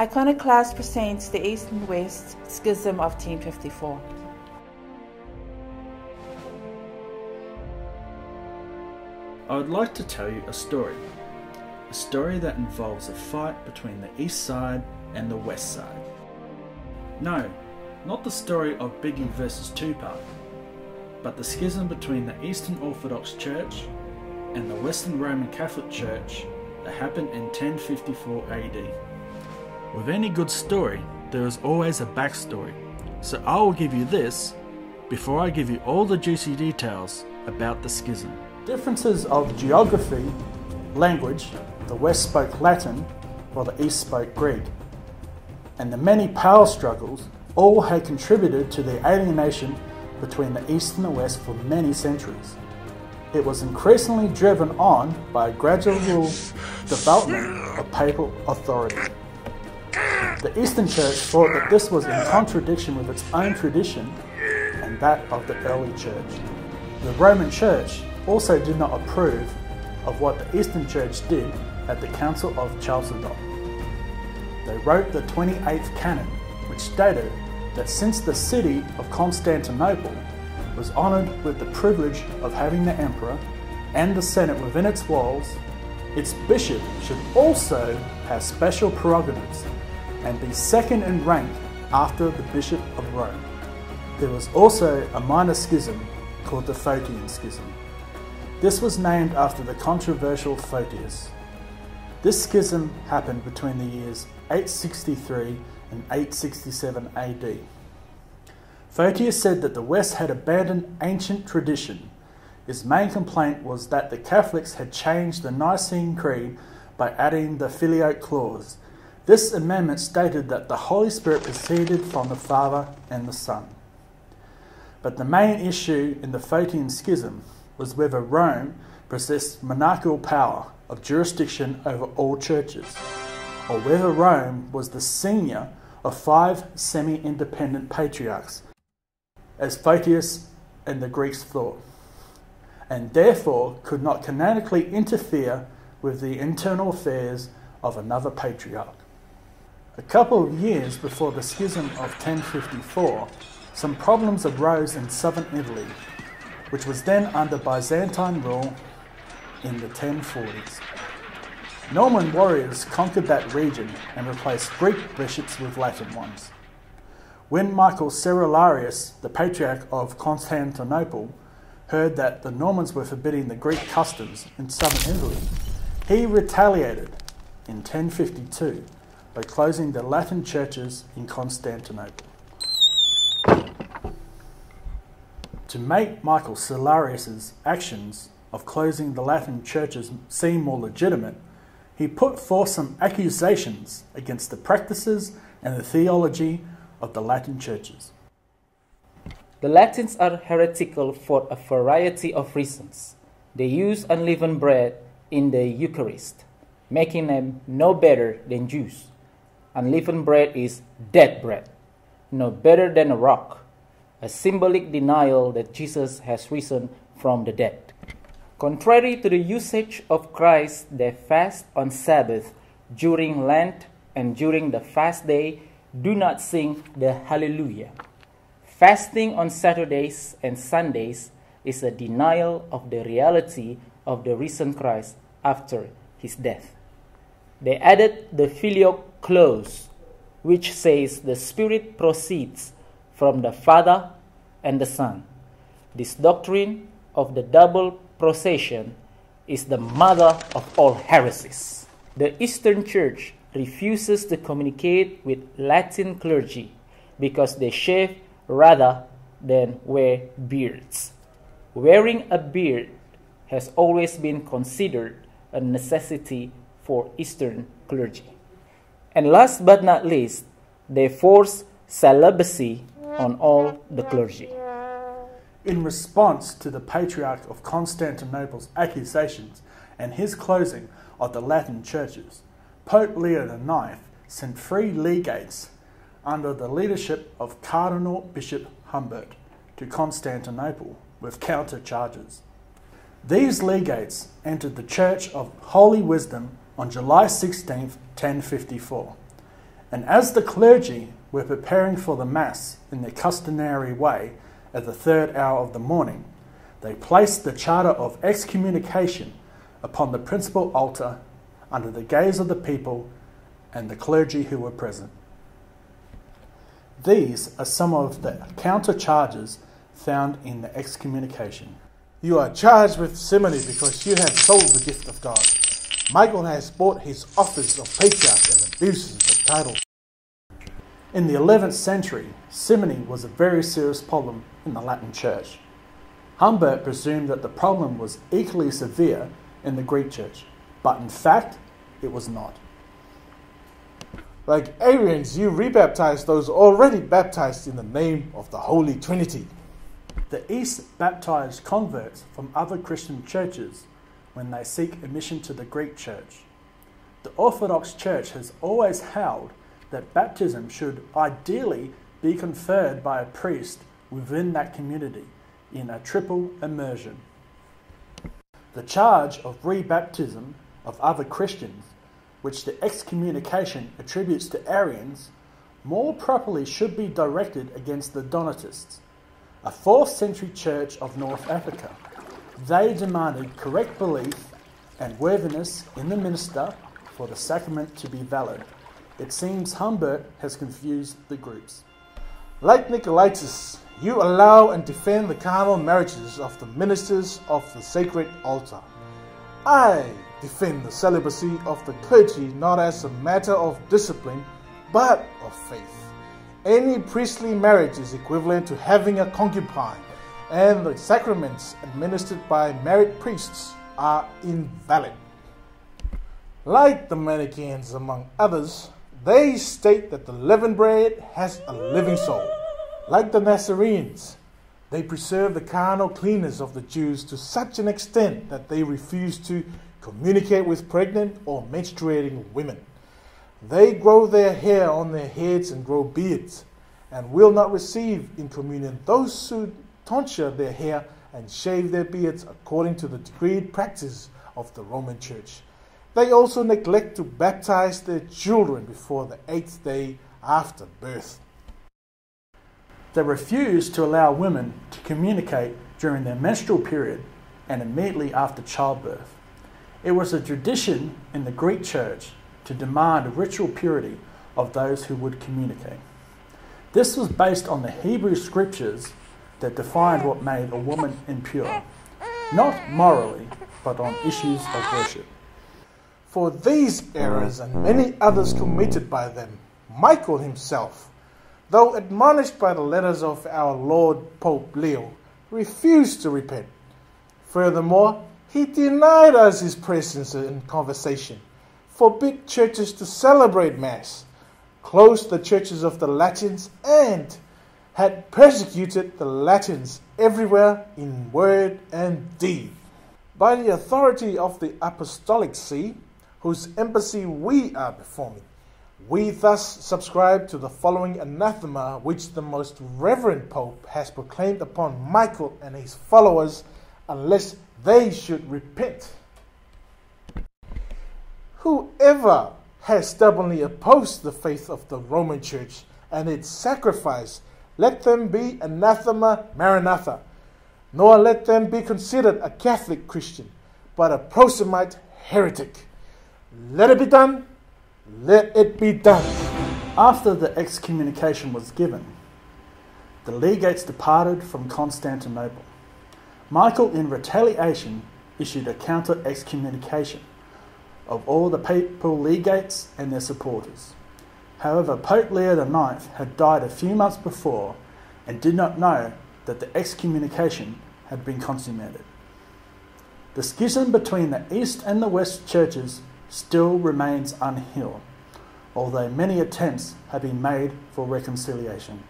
Iconoclast presents the East and West Schism of 1054. I would like to tell you a story. A story that involves a fight between the east side and the west side. No, not the story of Biggie versus Tupac, but the schism between the Eastern Orthodox Church and the Western Roman Catholic Church that happened in 1054 AD. With any good story, there is always a backstory, so I will give you this before I give you all the juicy details about the schism. Differences of geography, language, the West spoke Latin while the East spoke Greek, and the many power struggles all had contributed to the alienation between the East and the West for many centuries. It was increasingly driven on by a gradual development of papal authority. The Eastern Church thought that this was in contradiction with its own tradition and that of the early Church. The Roman Church also did not approve of what the Eastern Church did at the Council of Chalcedon. They wrote the 28th Canon, which stated that since the city of Constantinople was honoured with the privilege of having the emperor and the senate within its walls, its bishop should also have special prerogatives and be second in rank after the bishop of Rome. There was also a minor schism called the Photian Schism. This was named after the controversial Photius. This schism happened between the years 863 and 867 AD. Photius said that the West had abandoned ancient tradition. His main complaint was that the Catholics had changed the Nicene Creed by adding the Filioque clause. This amendment stated that the Holy Spirit proceeded from the Father and the Son. But the main issue in the Photian Schism was whether Rome possessed monarchical power of jurisdiction over all churches, or whether Rome was the senior of five semi independent patriarchs, as Photius and the Greeks thought, and therefore could not canonically interfere with the internal affairs of another patriarch. A couple of years before the schism of 1054, some problems arose in southern Italy which was then under Byzantine rule in the 1040s. Norman warriors conquered that region and replaced Greek bishops with Latin ones. When Michael Cerularius, the Patriarch of Constantinople, heard that the Normans were forbidding the Greek customs in southern Italy, he retaliated in 1052 by closing the Latin churches in Constantinople. To make Michael Cerularius's actions of closing the Latin churches seem more legitimate, he put forth some accusations against the practices and the theology of the Latin churches. The Latins are heretical for a variety of reasons. They use unleavened bread in the Eucharist, making them no better than Jews. Unleavened bread is dead bread, no better than a rock a symbolic denial that Jesus has risen from the dead. Contrary to the usage of Christ, they fast on Sabbath during Lent and during the fast day do not sing the Hallelujah. Fasting on Saturdays and Sundays is a denial of the reality of the risen Christ after his death. They added the filioque clause, which says the Spirit proceeds from the Father and the Son. This doctrine of the double procession is the mother of all heresies. The Eastern Church refuses to communicate with Latin clergy because they shave rather than wear beards. Wearing a beard has always been considered a necessity for Eastern clergy. And last but not least, they force celibacy on all the clergy. In response to the Patriarch of Constantinople's accusations and his closing of the Latin churches, Pope Leo IX sent three legates under the leadership of Cardinal Bishop Humbert to Constantinople with counter charges. These legates entered the Church of Holy Wisdom on July 16, 1054, And as the clergy were preparing for the Mass in their customary way at the third hour of the morning, they placed the charter of excommunication upon the principal altar under the gaze of the people and the clergy who were present. These are some of the counter charges found in the excommunication. You are charged with simony because you have sold the gift of God. Michael has bought his office of patriarch and abuses of title. In the 11th century, simony was a very serious problem in the Latin Church. Humbert presumed that the problem was equally severe in the Greek Church, but in fact, it was not. Like Arians, you rebaptize those already baptized in the name of the Holy Trinity. The East baptized converts from other Christian churches when they seek admission to the Greek Church. The Orthodox Church has always held that baptism should ideally be conferred by a priest within that community in a triple immersion. The charge of rebaptism of other Christians, which the excommunication attributes to Arians, more properly should be directed against the Donatists, a 4th century church of North Africa. They demanded correct belief and worthiness in the minister for the sacrament to be valid. It seems Humbert has confused the groups. Like Nicolaites, you allow and defend the carnal marriages of the ministers of the sacred altar. I defend the celibacy of the clergy not as a matter of discipline, but of faith. Any priestly marriage is equivalent to having a concubine, and the sacraments administered by married priests are invalid. Like the Manichaeans, among others, they state that the leavened bread has a living soul. Like the Nazarenes, they preserve the carnal cleanness of the Jews to such an extent that they refuse to communicate with pregnant or menstruating women. They grow their hair on their heads and grow beards, and will not receive in communion those who tonsure their hair and shave their beards according to the decreed practice of the Roman Church. They also neglect to baptize their children before the eighth day after birth. They refuse to allow women to communicate during their menstrual period and immediately after childbirth. It was a tradition in the Greek church to demand ritual purity of those who would communicate. This was based on the Hebrew scriptures that defined what made a woman impure, not morally, but on issues of worship. For these errors and many others committed by them, Michael himself, though admonished by the letters of our Lord Pope Leo, refused to repent. Furthermore, he denied us his presence in conversation, forbid churches to celebrate Mass, closed the churches of the Latins, and had persecuted the Latins everywhere in word and deed. By the authority of the Apostolic See, whose embassy we are performing, we thus subscribe to the following anathema which the most reverend Pope has proclaimed upon Michael and his followers unless they should repent. Whoever has stubbornly opposed the faith of the Roman Church and its sacrifice, let them be anathema maranatha, nor let them be considered a Catholic Christian, but a proselyte heretic. Let it be done, let it be done. After the excommunication was given, the legates departed from Constantinople. Michael, in retaliation, issued a counter excommunication of all the papal legates and their supporters. However, Pope Leo IX had died a few months before and did not know that the excommunication had been consummated. The schism between the East and the West churches still remains unhealed, although many attempts have been made for reconciliation.